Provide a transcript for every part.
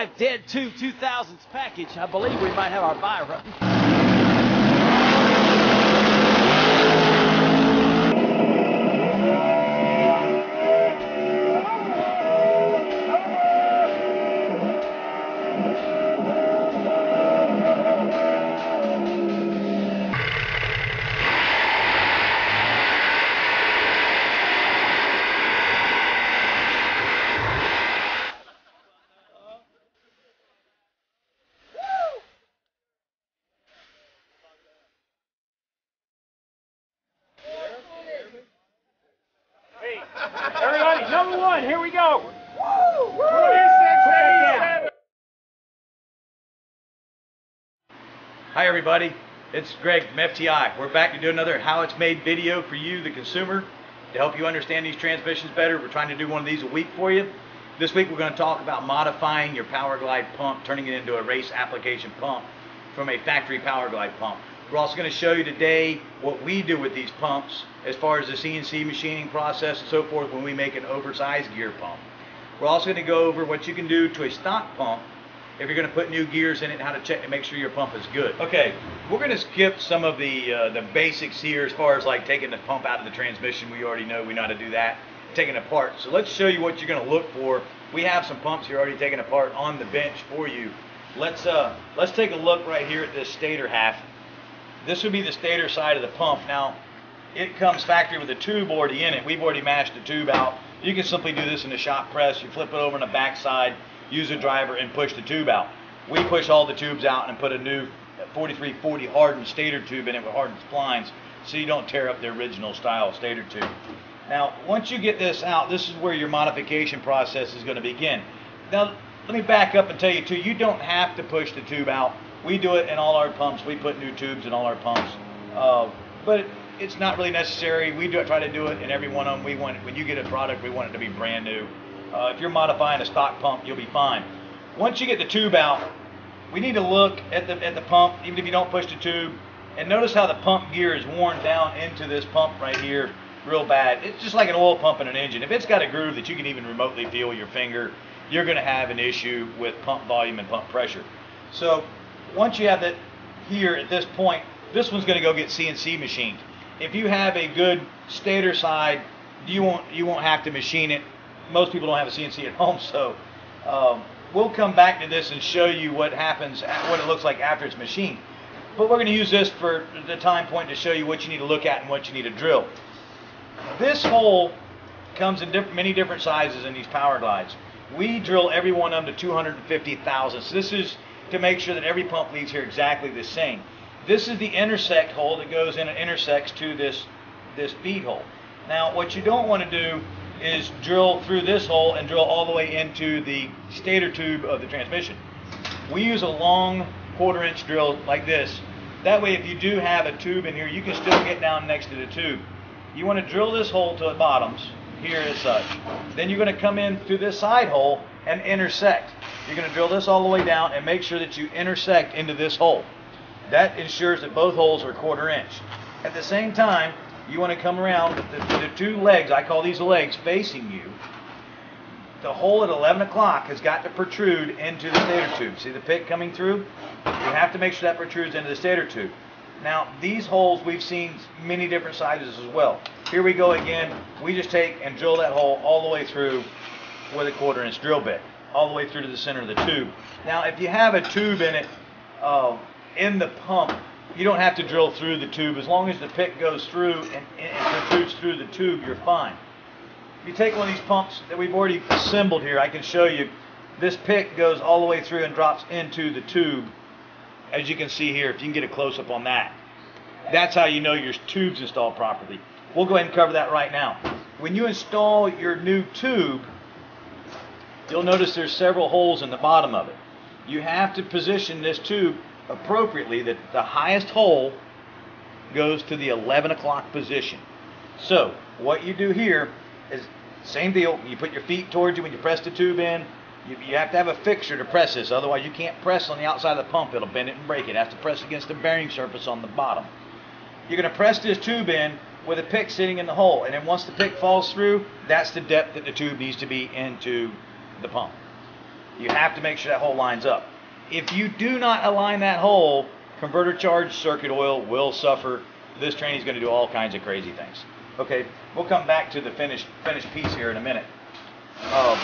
465 Dead 2 2000s package. I believe we might have our buy run. Hey, everybody, it's Greg from FTI. We're back to do another how it's made video for you, the consumer, to help you understand these transmissions better. We're trying to do one of these a week for you. This week we're going to talk about modifying your Powerglide pump, turning it into a race application pump from a factory Powerglide pump. We're also going to show you today what we do with these pumps as far as the CNC machining process and so forth when we make an oversized gear pump. We're also going to go over what you can do to a stock pump if you're going to put new gears in it how to check to make sure your pump is good. Okay, we're going to skip some of the uh, the basics here as far as like taking the pump out of the transmission. We already know we know how to do that. Taking it apart. So let's show you what you're going to look for. We have some pumps here already taken apart on the bench for you. Let's uh let's take a look right here at this stator half. This would be the stator side of the pump. Now, it comes factory with a tube already in it. We've already mashed the tube out. You can simply do this in the shop press. You flip it over on the back side, use a driver, and push the tube out. We push all the tubes out and put a new 4340 hardened stator tube in it with hardened splines so you don't tear up the original style stator tube. Now, once you get this out, this is where your modification process is going to begin. Now, let me back up and tell you too, you don't have to push the tube out. We do it in all our pumps. We put new tubes in all our pumps. Uh, but it's not really necessary. We do try to do it in every one of them. We want when you get a product, we want it to be brand new. Uh, if you're modifying a stock pump, you'll be fine. Once you get the tube out, we need to look at the at the pump, even if you don't push the tube, and notice how the pump gear is worn down into this pump right here, real bad. It's just like an oil pump in an engine. If it's got a groove that you can even remotely feel with your finger, you're going to have an issue with pump volume and pump pressure. So once you have it here at this point, this one's going to go get CNC machined. If you have a good stator side, you won't you won't have to machine it. Most people don't have a CNC at home, so um, we'll come back to this and show you what happens, what it looks like after it's machined. But we're going to use this for the time point to show you what you need to look at and what you need to drill. This hole comes in diff- many different sizes in these Powerglides. We drill every one of them to 250 thousandths. This is to make sure that every pump leaves here exactly the same. This is the intersect hole that goes in and intersects to this this feed hole. Now, what you don't want to do is drill through this hole and drill all the way into the stator tube of the transmission. We use a long quarter inch drill like this. That way, if you do have a tube in here, you can still get down next to the tube. You want to drill this hole to the bottoms here as such. Then you're going to come in through this side hole and intersect. You're going to drill this all the way down and make sure that you intersect into this hole. That ensures that both holes are quarter inch. At the same time, you want to come around the, the two legs, I call these legs, facing you. The hole at 11 o'clock has got to protrude into the stator tube. See the pick coming through? You have to make sure that protrudes into the stator tube. Now, these holes we've seen many different sizes as well. Here we go again. We just take and drill that hole all the way through with a quarter inch drill bit, all the way through to the center of the tube. Now, if you have a tube in it, uh, in the pump, you don't have to drill through the tube. As long as the pick goes through and, and protrudes through the tube, you're fine. If you take one of these pumps that we've already assembled here, I can show you. This pick goes all the way through and drops into the tube, as you can see here, if you can get a close-up on that. That's how you know your tube's installed properly. We'll go ahead and cover that right now. When you install your new tube, you'll notice there's several holes in the bottom of it. You have to position this tube appropriately that the highest hole goes to the 11 o'clock position. So what you do here is same deal. You put your feet towards you when you press the tube in. You, you have to have a fixture to press this. Otherwise, you can't press on the outside of the pump. It'll bend it and break it. It has to press against the bearing surface on the bottom. You're going to press this tube in with a pick sitting in the hole. And then once the pick falls through, that's the depth that the tube needs to be into the pump. You have to make sure that hole lines up. If you do not align that hole, converter charge circuit oil will suffer. This trainee is going to do all kinds of crazy things. Okay, we'll come back to the finished finished piece here in a minute. Um,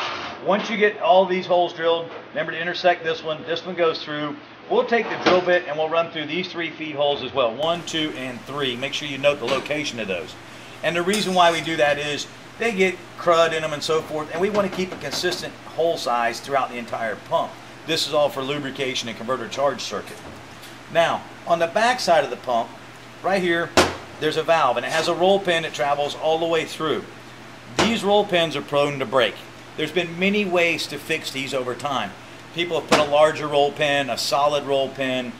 once you get all these holes drilled, remember to intersect this one. This one goes through. We'll take the drill bit and we'll run through these three feed holes as well. One, two, and three. Make sure you note the location of those. And the reason why we do that is they get crud in them and so forth, and we want to keep a consistent hole size throughout the entire pump. This is all for lubrication and converter charge circuit. Now, on the back side of the pump, right here, there's a valve, and it has a roll pin that travels all the way through. These roll pins are prone to break. There's been many ways to fix these over time. People have put a larger roll pin, a solid roll pin,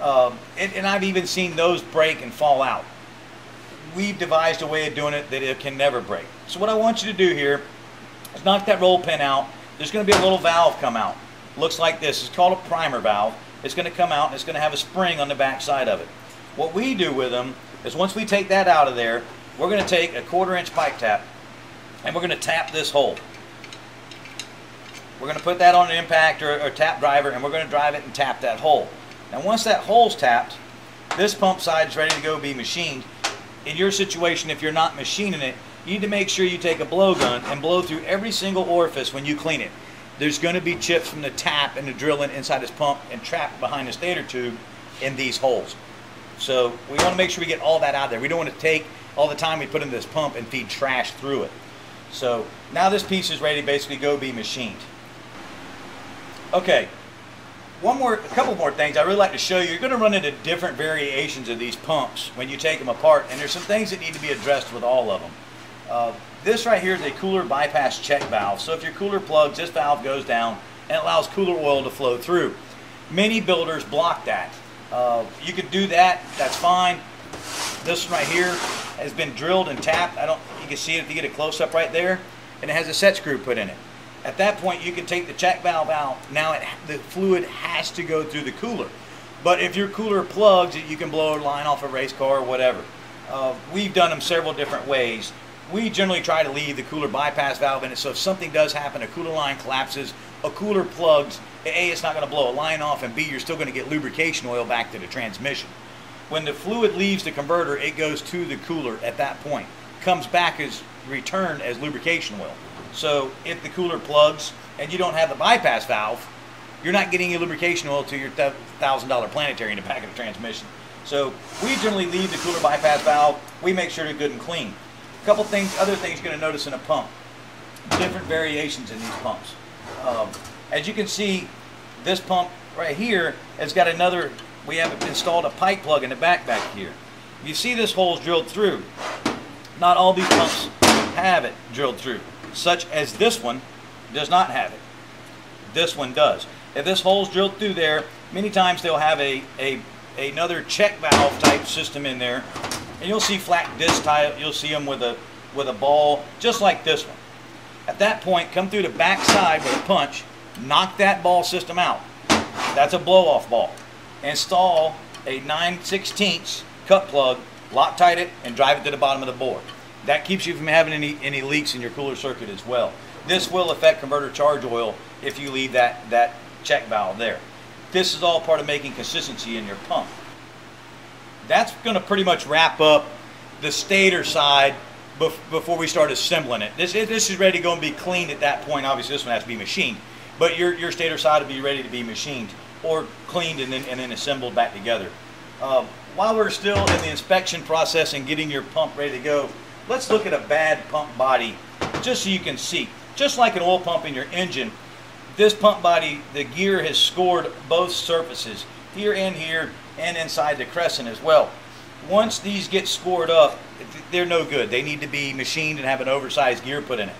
uh, and, and I've even seen those break and fall out. We've devised a way of doing it that it can never break. So what I want you to do here is knock that roll pin out. There's going to be a little valve come out. Looks like this. It's called a primer valve. It's going to come out and it's going to have a spring on the back side of it. What we do with them is once we take that out of there, we're going to take a quarter inch pipe tap and we're going to tap this hole. We're going to put that on an impact or, or tap driver and we're going to drive it and tap that hole. Now once that hole's tapped, this pump side is ready to go be machined. In your situation, if you're not machining it, you need to make sure you take a blowgun and blow through every single orifice when you clean it. There's going to be chips from the tap and the drilling inside this pump and trapped behind the stator tube in these holes. So we want to make sure we get all that out there. We don't want to take all the time we put in this pump and feed trash through it. So now this piece is ready to basically go be machined. Okay, one more, a couple more things I really like to show you. You're going to run into different variations of these pumps when you take them apart, and there's some things that need to be addressed with all of them. Uh, this right here is a cooler bypass check valve. So if your cooler plugs, this valve goes down and allows cooler oil to flow through. Many builders block that. Uh, you could do that, that's fine. This one right here has been drilled and tapped. I don't, you can see it if you get a close up right there, and it has a set screw put in it. At that point, you can take the check valve out. Now it, the fluid has to go through the cooler. But if your cooler plugs, you can blow a line off a race car or whatever. Uh, we've done them several different ways. We generally try to leave the cooler bypass valve in it, so if something does happen, a cooler line collapses, a cooler plugs, A, it's not going to blow a line off, and B, you're still going to get lubrication oil back to the transmission. When the fluid leaves the converter, it goes to the cooler at that point. Comes back as returned as lubrication oil. So if the cooler plugs and you don't have the bypass valve, you're not getting your lubrication oil to your thousand dollar planetary in the back of the transmission. So we generally leave the cooler bypass valve. We make sure they're good and clean. Couple things, other things you're going to notice in a pump. Different variations in these pumps. Um, as you can see, this pump right here has got another. We have installed a pipe plug in the back back here. You see this hole's drilled through. Not all these pumps have it drilled through such as this one does not have it. This one does. If this hole's drilled through there, many times they'll have a, a another check valve type system in there, and you'll see flat disc type. You'll see them with a with a ball just like this one. At that point, come through the back side with a punch, knock that ball system out. That's a blow off ball. Install a 9 16 cup plug, Loctite it, and drive it to the bottom of the board. That keeps you from having any, any leaks in your cooler circuit as well. This will affect converter charge oil if you leave that, that check valve there. This is all part of making consistency in your pump. That's going to pretty much wrap up the stator side before we start assembling it. This, this is ready to go and be cleaned at that point. Obviously, this one has to be machined, but your, your stator side will be ready to be machined or cleaned and then, and then assembled back together. Uh, while we're still in the inspection process and getting your pump ready to go, Let's look at a bad pump body just so you can see. Just like an oil pump in your engine, this pump body, the gear has scored both surfaces, here and here, and inside the crescent as well. Once these get scored up, they're no good. They need to be machined and have an oversized gear put in it.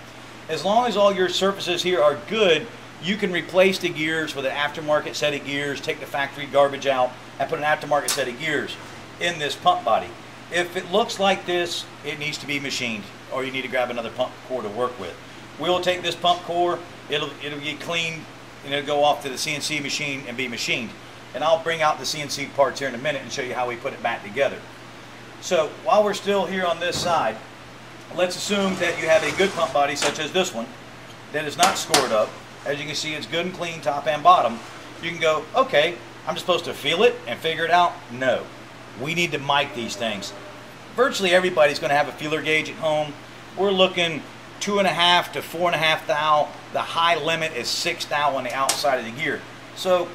As long as all your surfaces here are good, you can replace the gears with an aftermarket set of gears, take the factory garbage out, and put an aftermarket set of gears in this pump body. If it looks like this, it needs to be machined, or you need to grab another pump core to work with. We'll take this pump core, it'll, it'll get cleaned, and it'll go off to the CNC machine and be machined. And I'll bring out the CNC parts here in a minute and show you how we put it back together. So while we're still here on this side, let's assume that you have a good pump body such as this one that is not scored up. As you can see, it's good and clean top and bottom. You can go, okay, I'm just supposed to feel it and figure it out. No, we need to mic these things. Virtually everybody's going to have a feeler gauge at home. We're looking two and a half to four and a half thou. The high limit is six thou on the outside of the gear. So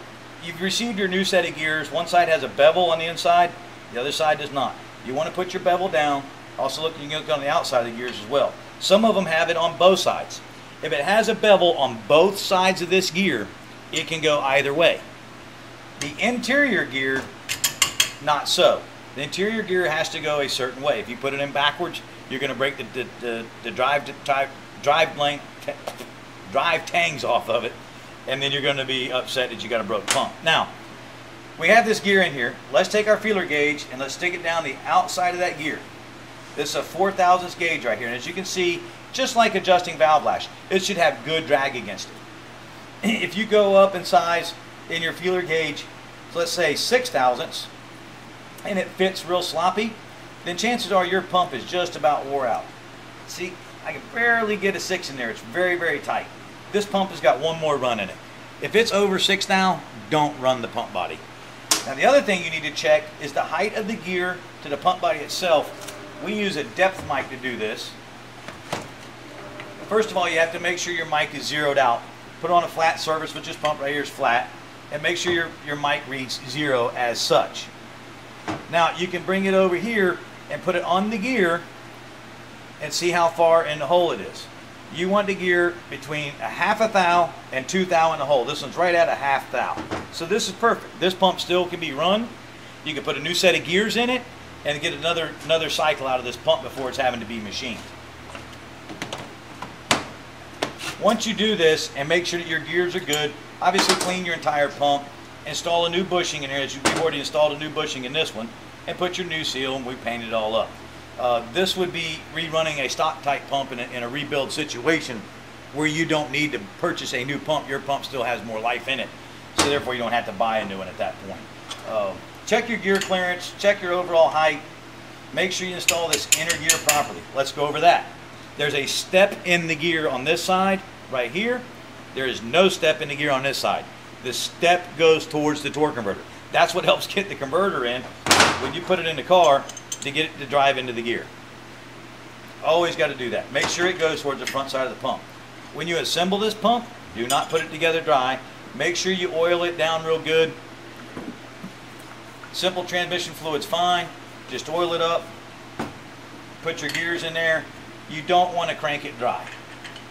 you've received your new set of gears. One side has a bevel on the inside, the other side does not. You want to put your bevel down. Also look, you can look on the outside of the gears as well. Some of them have it on both sides. If it has a bevel on both sides of this gear, it can go either way. The interior gear, not so. The interior gear has to go a certain way. If you put it in backwards, you're going to break the, the, the, the drive, drive, drive drive tangs off of it, and then you're going to be upset that you got a broke pump. Now, we have this gear in here. Let's take our feeler gauge and let's stick it down the outside of that gear. This is a 4 thousandths gauge right here. And as you can see, just like adjusting valve lash, it should have good drag against it. If you go up in size in your feeler gauge, let's say 6 thousandths, and it fits real sloppy, then chances are your pump is just about wore out. See, I can barely get a 6 in there. It's very, very tight. This pump has got one more run in it. If it's over 6 now, don't run the pump body. Now the other thing you need to check is the height of the gear to the pump body itself. We use a depth mic to do this. First of all, you have to make sure your mic is zeroed out. Put on a flat surface, which this pump right here is flat, and make sure your, your mic reads zero as such. Now you can bring it over here and put it on the gear and see how far in the hole it is. You want the gear between a half a thou and two thou in the hole. This one's right at a half thou. So this is perfect. This pump still can be run. You can put a new set of gears in it and get another another cycle out of this pump before it's having to be machined. Once you do this and make sure that your gears are good, obviously clean your entire pump, install a new bushing in here as you've already installed a new bushing in this one, and put your new seal and we paint it all up. Uh, this would be rerunning a stock type pump in a, in a rebuild situation where you don't need to purchase a new pump. Your pump still has more life in it. So therefore you don't have to buy a new one at that point. Uh, check your gear clearance, check your overall height. Make sure you install this inner gear properly. Let's go over that. There's a step in the gear on this side, right here. There is no step in the gear on this side. The step goes towards the torque converter. That's what helps get the converter in when you put it in the car to get it to drive into the gear. Always got to do that. Make sure it goes towards the front side of the pump. When you assemble this pump, do not put it together dry. Make sure you oil it down real good. Simple transmission fluid's fine. Just oil it up. Put your gears in there. You don't want to crank it dry.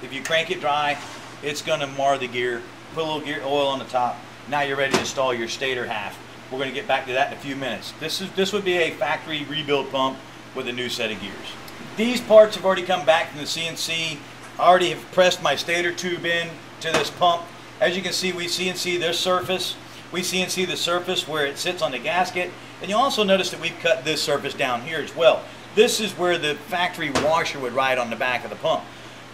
If you crank it dry, it's going to mar the gear. Put a little gear oil on the top. Now you're ready to install your stator half. We're going to get back to that in a few minutes. This is this would be a factory rebuild pump with a new set of gears. These parts have already come back from the CNC. I already have pressed my stator tube in to this pump. As you can see, we CNC this surface. We CNC the surface where it sits on the gasket. And you'll also notice that we've cut this surface down here as well. This is where the factory washer would ride on the back of the pump.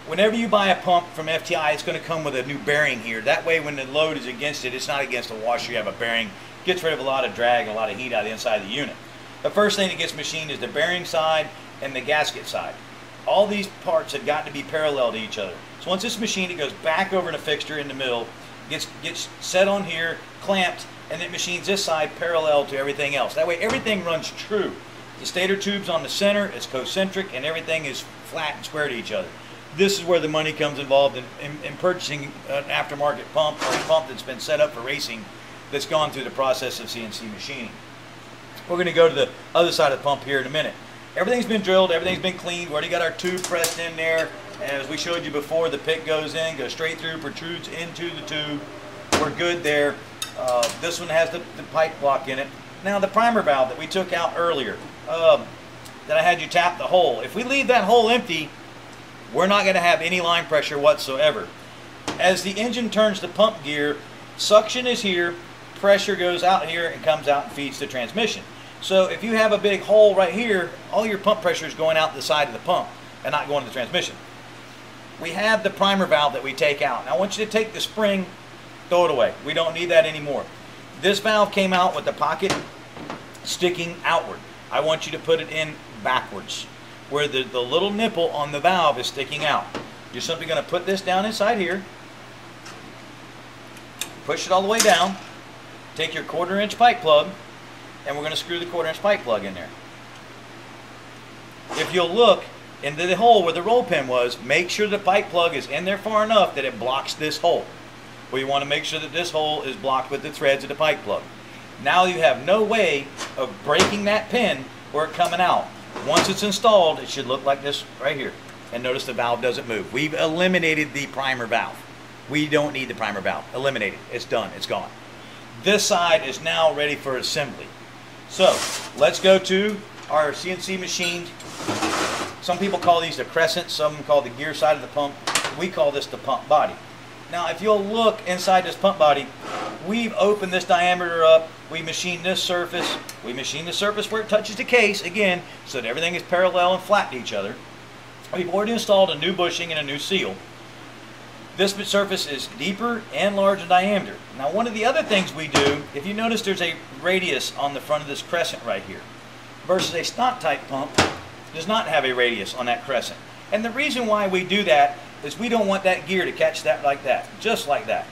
Whenever you buy a pump from FTI, it's going to come with a new bearing here. That way when the load is against it, it's not against the washer. You have a bearing gets rid of a lot of drag and a lot of heat out of the inside of the unit. The first thing that gets machined is the bearing side and the gasket side. All these parts have got to be parallel to each other. So once it's machined, it goes back over a fixture in the middle, gets gets set on here, clamped, and it machines this side parallel to everything else. That way everything runs true. The stator tube's on the center, it's concentric, and everything is flat and square to each other. This is where the money comes involved in, in, in purchasing an aftermarket pump or a pump that's been set up for racing that's gone through the process of CNC machining. We're going to go to the other side of the pump here in a minute. Everything's been drilled, everything's been cleaned. We already got our tube pressed in there. As we showed you before, the pick goes in, goes straight through, protrudes into the tube. We're good there. Uh, this one has the, the, pipe block in it. Now the primer valve that we took out earlier, um, that I had you tap the hole. If we leave that hole empty, we're not going to have any line pressure whatsoever. As the engine turns the pump gear, suction is here, pressure goes out here and comes out and feeds the transmission. So if you have a big hole right here, all your pump pressure is going out the side of the pump and not going to the transmission. We have the primer valve that we take out. Now I want you to take the spring, throw it away. We don't need that anymore. This valve came out with the pocket sticking outward. I want you to put it in backwards, where the, the little nipple on the valve is sticking out. You're simply going to put this down inside here, push it all the way down, take your quarter inch pipe plug, and we're going to screw the quarter inch pipe plug in there. If you'll look into the hole where the roll pin was, make sure the pipe plug is in there far enough that it blocks this hole. We want to make sure that this hole is blocked with the threads of the pipe plug. Now you have no way of breaking that pin or it coming out. Once it's installed, it should look like this right here. And notice the valve doesn't move. We've eliminated the primer valve. We don't need the primer valve. Eliminated. It's done. It's gone. This side is now ready for assembly. So let's go to our CNC machine. Some people call these the crescent, some call the gear side of the pump. We call this the pump body. Now if you'll look inside this pump body, we've opened this diameter up, we machined this surface, we machined the surface where it touches the case, again, so that everything is parallel and flat to each other. We've already installed a new bushing and a new seal. This surface is deeper and larger in diameter. Now one of the other things we do, if you notice there's a radius on the front of this crescent right here, versus a stock type pump does not have a radius on that crescent. And the reason why we do that is we don't want that gear to catch that like that, just like that.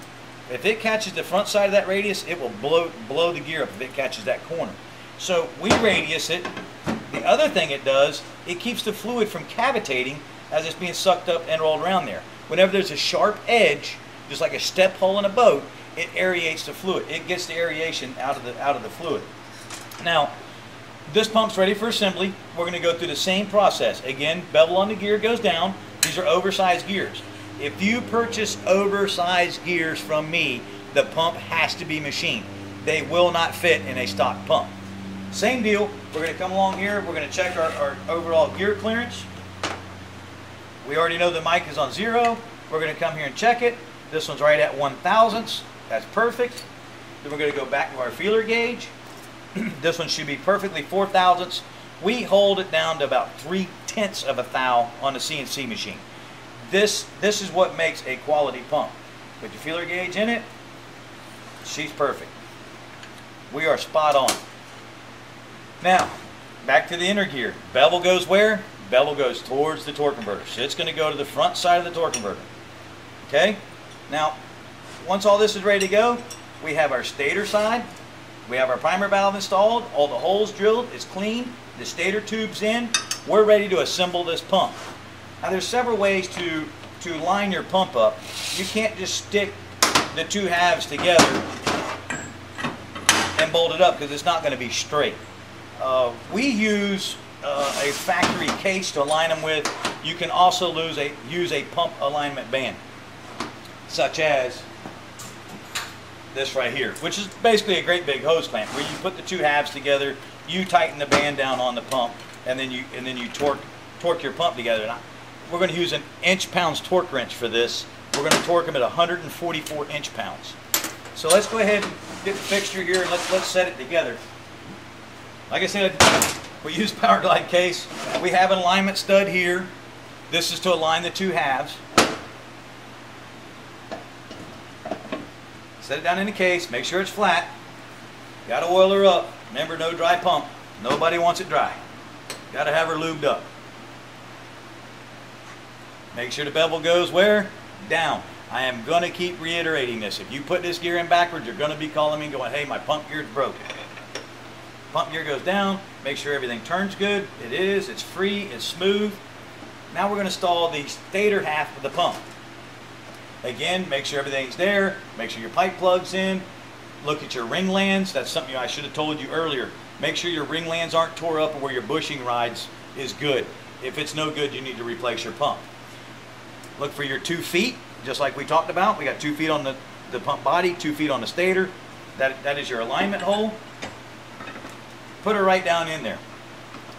If it catches the front side of that radius, it will blow, blow the gear up if it catches that corner. So we radius it. The other thing it does, it keeps the fluid from cavitating as it's being sucked up and rolled around there. Whenever there's a sharp edge, just like a step hole in a boat, it aerates the fluid. It gets the aeration out of the out of the fluid. Now, this pump's ready for assembly. We're going to go through the same process. Again, bevel on the gear goes down. These are oversized gears. If you purchase oversized gears from me, the pump has to be machined. They will not fit in a stock pump. Same deal. We're going to come along here. We're going to check our, our overall gear clearance. We already know the mic is on zero. We're going to come here and check it. This one's right at one thousandths. That's perfect. Then we're going to go back to our feeler gauge. this one should be perfectly four thousandths. We hold it down to about three tenths of a thou on the CNC machine. This, this is what makes a quality pump. Put your feeler gauge in it. She's perfect. We are spot on. Now, back to the inner gear. Bevel goes where? Bevel goes towards the torque converter. So it's going to go to the front side of the torque converter. Okay? Now, once all this is ready to go, we have our stator side. We have our primer valve installed. All the holes drilled. It's clean. The stator tube's in. We're ready to assemble this pump. Now, there's several ways to, to line your pump up. You can't just stick the two halves together and bolt it up because it's not going to be straight. Uh, we use uh, a factory case to align them with. You can also a, use a pump alignment band, such as this right here, which is basically a great big hose clamp where you put the two halves together, you tighten the band down on the pump, and then you and then you torque torque your pump together. We're going to use an inch pounds torque wrench for this. We're going to torque them at 144 inch pounds. So let's go ahead and get the fixture here and let's let's set it together. Like I said, we use Powerglide case. We have an alignment stud here. This is to align the two halves. Set it down in the case, make sure it's flat. Got to oil her up. Remember, no dry pump. Nobody wants it dry. Got to have her lubed up. Make sure the bevel goes where? Down. I am going to keep reiterating this. If you put this gear in backwards, you're going to be calling me going, hey, my pump gear's broken. Pump gear goes down. Make sure everything turns good. It is. It's free. It's smooth. Now we're going to install the stator half of the pump. Again, make sure everything's there. Make sure your pipe plug's in. Look at your ring lands. That's something I should have told you earlier. Make sure your ring lands aren't tore up or where your bushing rides is good. If it's no good, you need to replace your pump. Look for your two feet, just like we talked about. We got two feet on the, the pump body, two feet on the stator. That, that is your alignment hole. Put her right down in there.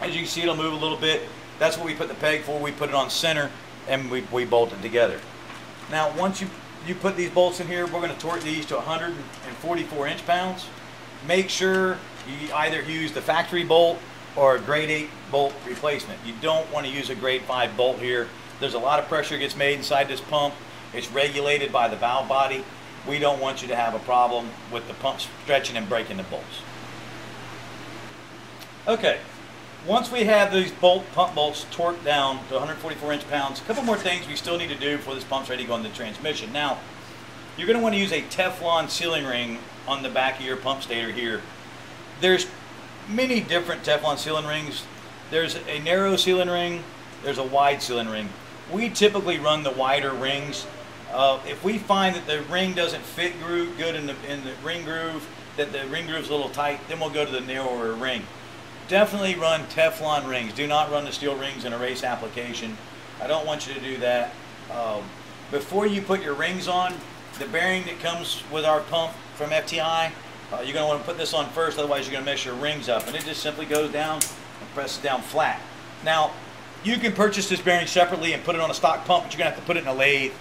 As you can see, it'll move a little bit. That's what we put the peg for. We put it on center and we, we bolt it together. Now, once you, you put these bolts in here, we're going to torque these to 144 inch pounds. Make sure you either use the factory bolt or a grade 8 bolt replacement. You don't want to use a grade 5 bolt here. There's a lot of pressure gets made inside this pump. It's regulated by the valve body. We don't want you to have a problem with the pump stretching and breaking the bolts. Okay, once we have these bolt pump bolts torqued down to 144 inch pounds, a couple more things we still need to do before this pump's ready to go in the transmission. Now, you're going to want to use a Teflon sealing ring on the back of your pump stator here. There's many different Teflon sealing rings. There's a narrow sealing ring, there's a wide sealing ring. We typically run the wider rings. Uh, if we find that the ring doesn't fit groove good in the, in the ring groove, that the ring groove's a little tight, then we'll go to the narrower ring. Definitely run Teflon rings. Do not run the steel rings in a race application. I don't want you to do that. Um, before you put your rings on, the bearing that comes with our pump from FTI, uh, you're going to want to put this on first, otherwise you're going to mess your rings up. And it just simply goes down and presses down flat. Now, you can purchase this bearing separately and put it on a stock pump, but you're to have to put it in a lathe.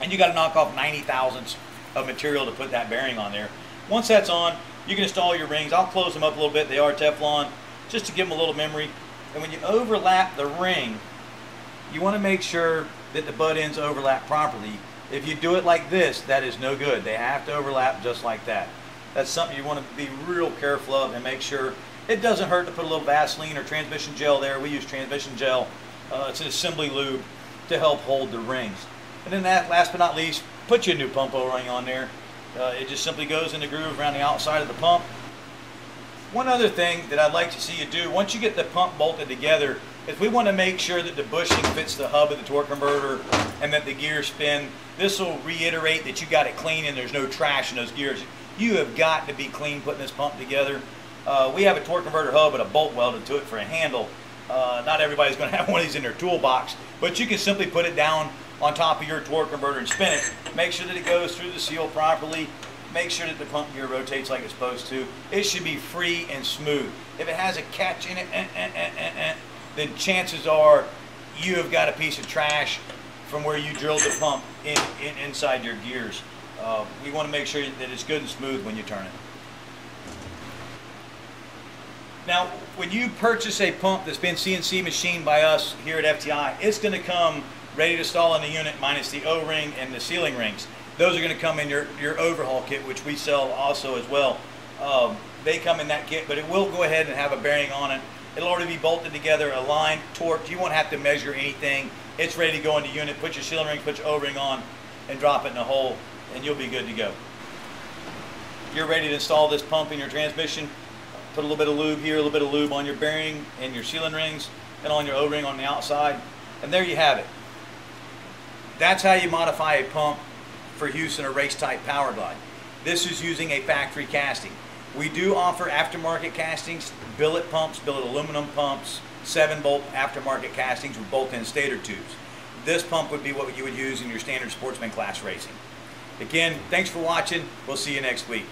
And you got to knock off 90 thousandths of material to put that bearing on there. Once that's on, you can install your rings. I'll close them up a little bit. They are Teflon, just to give them a little memory. And when you overlap the ring, you want to make sure that the butt ends overlap properly. If you do it like this, that is no good. They have to overlap just like that. That's something you want to be real careful of and make sure it doesn't hurt to put a little Vaseline or transmission gel there. We use transmission gel. Uh, it's an assembly lube to help hold the rings. And then that, last but not least, put your new pump O-ring on there. Uh, it just simply goes in the groove around the outside of the pump. One other thing that I'd like to see you do, once you get the pump bolted together, is we want to make sure that the bushing fits the hub of the torque converter and that the gears spin. This will reiterate that you got it clean and there's no trash in those gears. You have got to be clean putting this pump together. Uh, we have a torque converter hub and a bolt welded to it for a handle. Uh, not everybody's going to have one of these in their toolbox, but you can simply put it down on top of your torque converter and spin it. Make sure that it goes through the seal properly. Make sure that the pump gear rotates like it's supposed to. It should be free and smooth. If it has a catch in it, eh, eh, eh, then chances are you have got a piece of trash from where you drilled the pump in, in inside your gears. Uh, we want to make sure that it's good and smooth when you turn it. Now, when you purchase a pump that's been CNC machined by us here at FTI, it's going to come ready to install in the unit minus the O-ring and the sealing rings. Those are going to come in your, your overhaul kit, which we sell also as well. Um, they come in that kit, but it will go ahead and have a bearing on it. It'll already be bolted together, aligned, torqued. You won't have to measure anything. It's ready to go into unit. Put your sealing ring, put your O-ring on, and drop it in the hole, and you'll be good to go. You're ready to install this pump in your transmission. Put a little bit of lube here, a little bit of lube on your bearing and your sealing rings, and on your O-ring on the outside. And there you have it. That's how you modify a pump for use in a race type Powerglide. This is using a factory casting. We do offer aftermarket castings, billet pumps, billet aluminum pumps, 7 bolt aftermarket castings with bolt-in stator tubes. This pump would be what you would use in your standard sportsman class racing. Again, thanks for watching. We'll see you next week.